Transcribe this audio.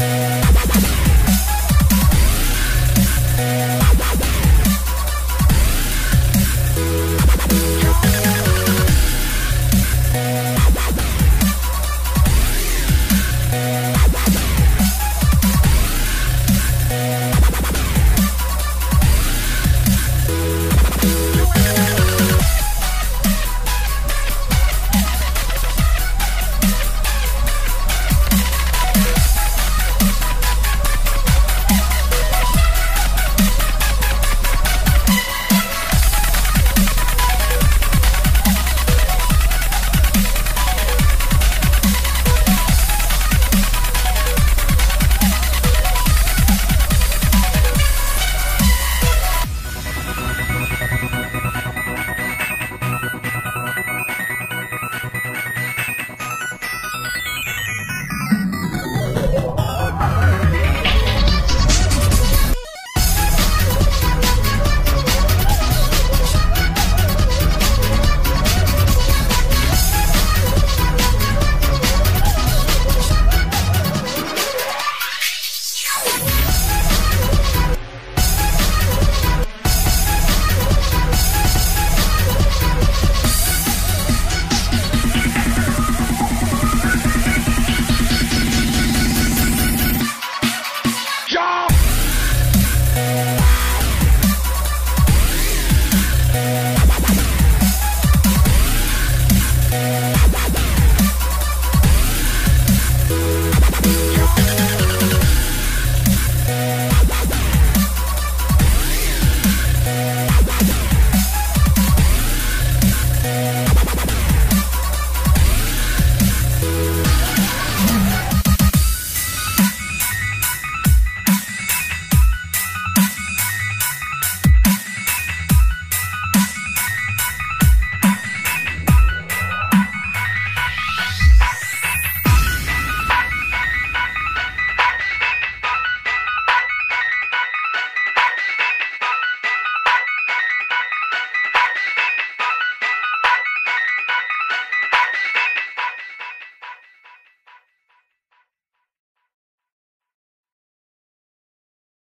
Yeah. Yeah.